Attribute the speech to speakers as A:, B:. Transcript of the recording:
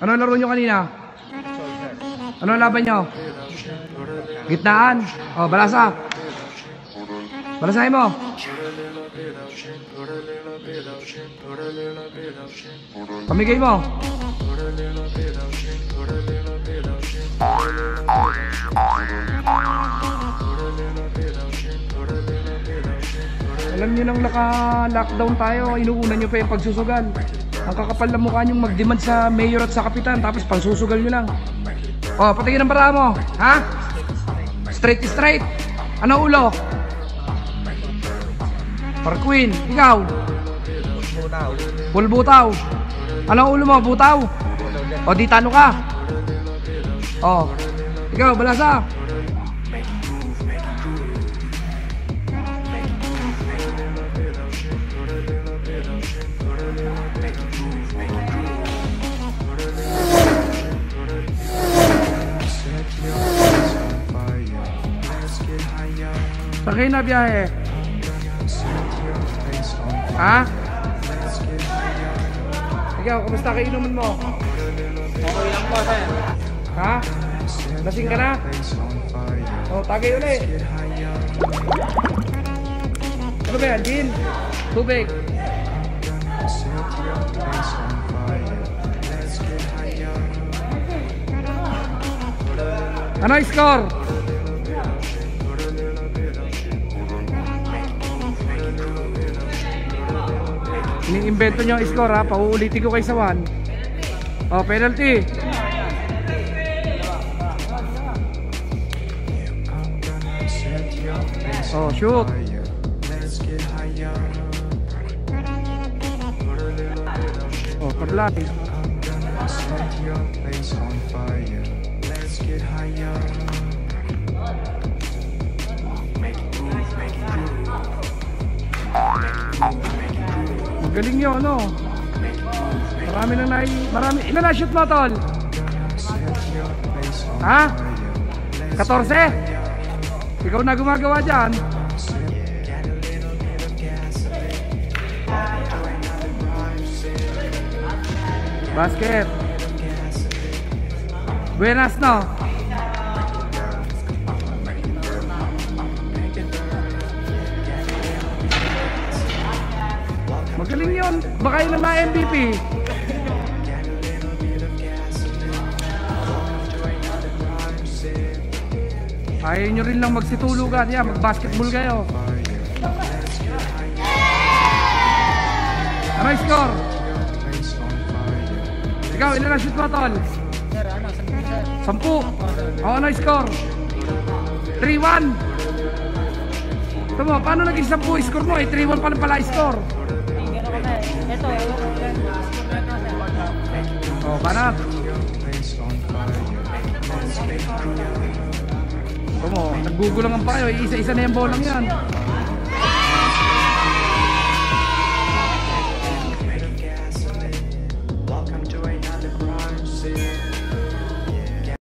A: Ano laro nyo kanina? Ano laban nyo? Gitnaan? Oh, balasa. Balasahin mo. Pamigay mo. Alam niyo nang naka-lockdown tayo, inuuna niyo pa yung pagsusugal. Ang kakapal na mukha niyong mag-demand sa mayor at sa kapitan, tapos pangsusugal niyo lang. Oh, patingin ang bara mo. Ha? Straight straight. Ano ulo? Parquin, ikaw? Bulbutaw. Ano ulo mo? Butaw? O di tano ka? O. Ikaw, balasa. Saan kayo na biyahe? Ha? Ikaw, kumusta kayo inuman mo?
B: Okay lang po, sir.
A: Ha? Lasing ka na? O, tagay uli. Ano ba yan, Jean? Tubig. Ano yung score? Ini-invento nyo ang score ha. Pauulitin ko kay Sawan. Oh, penalty. Oh, shoot. Oh, tablati. Magaling yun, ano? Marami na nai... Marami... Ilan na shoot mo, tol? Ha? 14? Ikaw na gumagawa dyan. Basket. Buenas, no? Magaling yun. Baka yun ang MVP. Ayaw nyo rin lang magsitulugan. Yan, mag-basketball kayo. Ano yung score? Ikaw, ilan ang shoot mo, tol?
B: Ano.
A: Sampu. O, ano yung score? 3-1. Ito mo, paano naging sampu score mo? Eh, 3-1 pa lang pala score.
B: Ito, ewan ko yan.
A: O, banat. Ito mo, naggugulang ang payo. Isa-isa na yung bolang yan.